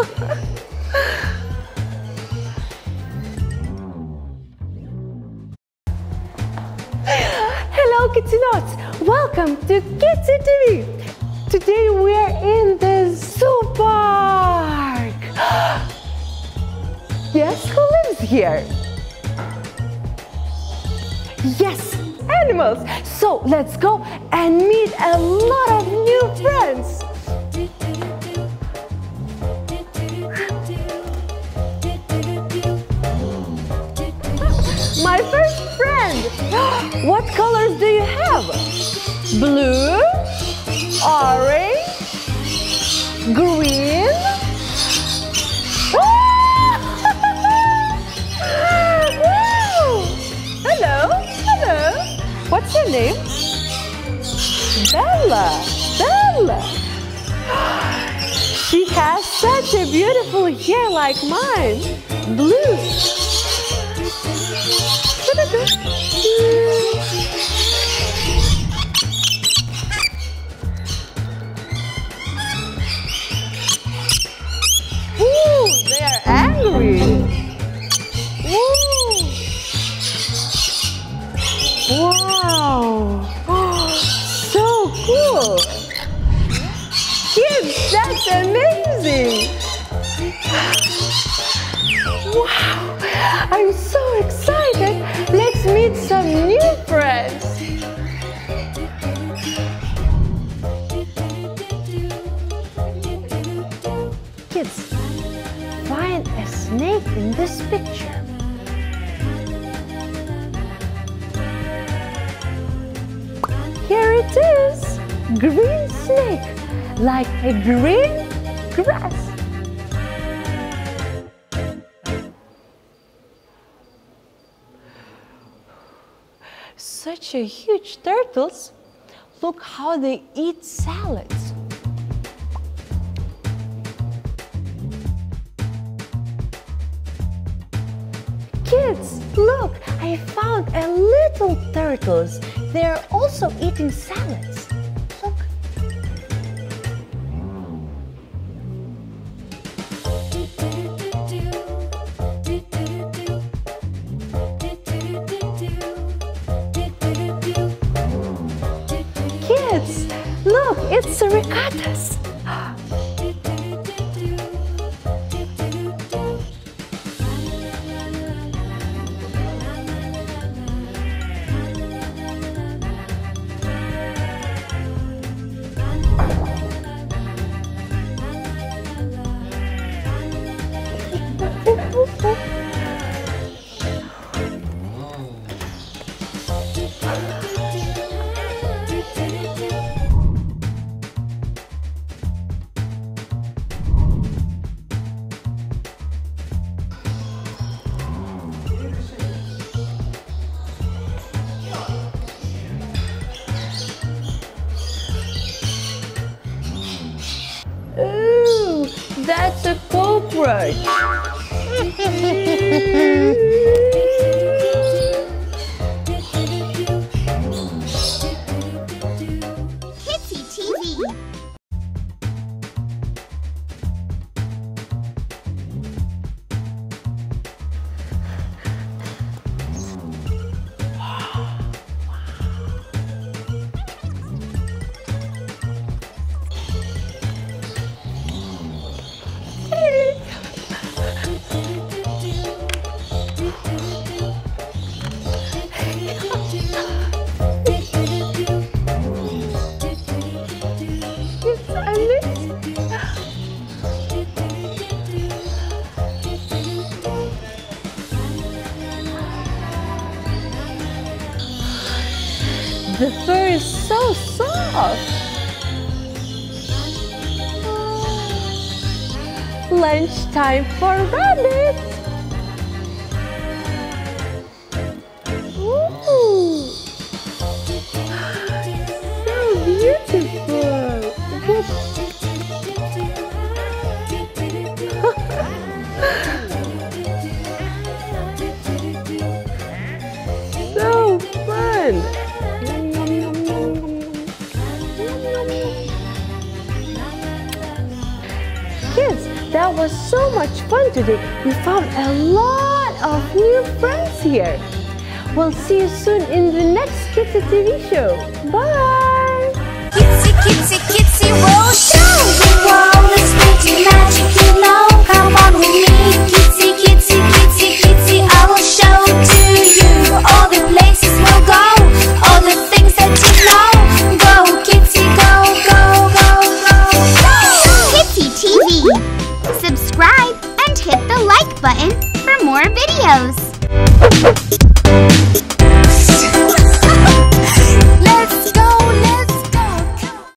Hello Kitty Nuts! Welcome to Kitsy TV! Today we are in the zoo park! yes, who lives here? Yes, animals! So let's go and meet a lot of new friends! What colors do you have? Blue, orange, green. Hello, hello. What's your name? Bella, Bella. She has such a beautiful hair like mine. Blue. I'm so excited. Let's meet some new friends. Kids, find a snake in this picture. Here it is, green snake, like a green grass. Such a huge turtles. Look how they eat salads. Kids, look, I found a little turtles. They're also eating salads. It's that's a cockroach. The fur is so soft. Lunchtime for rabbits. Ooh, so beautiful. That was so much fun today. We found a lot of new friends here. We'll see you soon in the next Kitsy TV show. Bye! Kitsy, kitsy, kitsy, button for more videos.